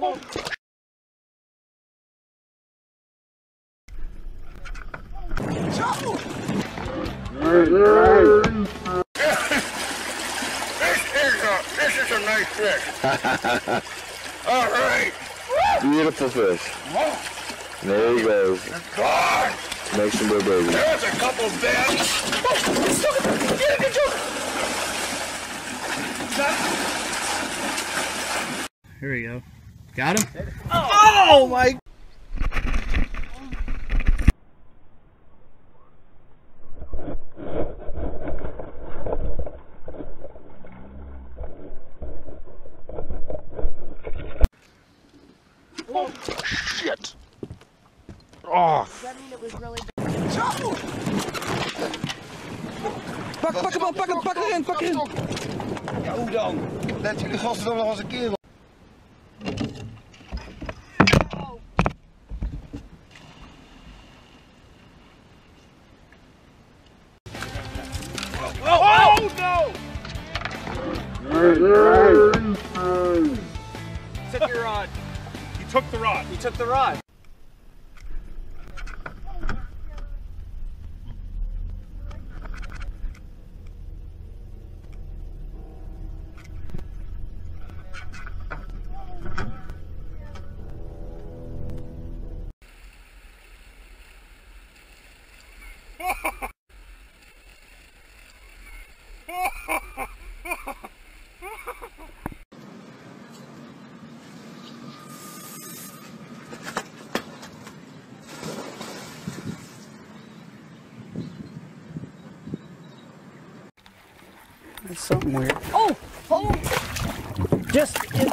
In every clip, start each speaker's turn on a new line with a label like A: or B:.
A: This is a this is a nice fish. All right.
B: Beautiful fish. There he goes.
A: God,
B: Make some more baby.
A: there's a couple dead.
C: Here we go. Got him?
D: Oh my!
B: Shit. Oh,
D: Pak, pak hem op, pak hem, pak erin, pak erin.
A: Ja, hoe dan? Let jullie gasten dan nog eens een keer.
E: Took your rod. You took the rod.
D: You took the rod.
C: That's something weird. Oh! Oh! Just. It,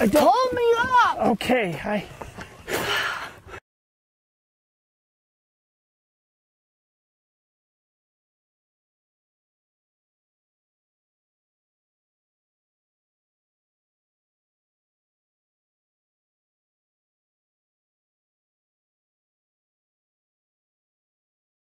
C: I don't,
F: Pull me up!
C: okay, I.